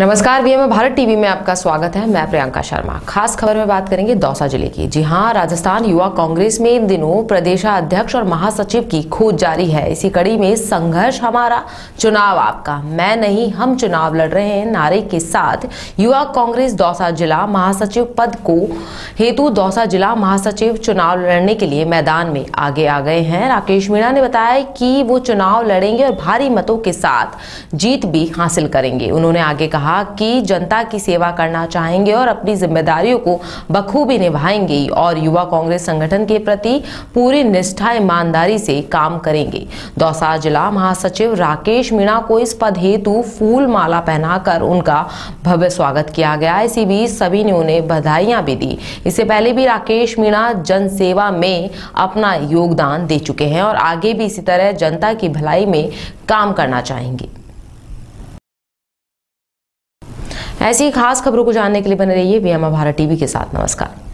नमस्कार BM Bharat TV में आपका स्वागत है। मैं प्रियंका शर्मा। खास खबर में बात करेंगे दौसा ज़िले की। जी हाँ, राजस्थान युवा कांग्रेस में इन दिनों प्रदेशाध्यक्ष और महासचिव की खोज जारी है। इसी कड़ी में संघर्ष हमारा, चुनाव आपका। मैं नहीं, हम चुनाव लड़ रहे हैं। नारे के साथ युवा कांग्रेस दौसा जिला महासचिव पद को, हेतु दौसा जिला महासचिव चुनाव लड़ने के लिए मैदान में आगे आ गए हैं। राकेश मीणा ने बताया कि वो चुनाव लड़ेंगे और भारी मतों के साथ जीत भी हासिल करेंगे। उन्होंने आगे कहा कहा कि जनता की सेवा करना चाहेंगे और अपनी जिम्मेदारियों को बखूबी निभाएँगे और युवा कांग्रेस संगठन के प्रति पूरी निष्ठा, ईमानदारी से काम करेंगे। दौसा जिला महासचिव राकेश मीणा को इस पद हेतु फूल माला पहनाकर उनका भव्य स्वागत किया गया। इसी बीच सभी ने उन्हें बधाइयाँ भी दी। इससे पहले भी राकेश मीणा जनसेवा में अपना योगदान दे चुके हैं और आगे भी इसी तरह जनता की भलाई में काम करना चाहेंगे। ऐसी खास खबरों को जानने के लिए बने रहिए वी भारत टीवी के साथ। नमस्कार।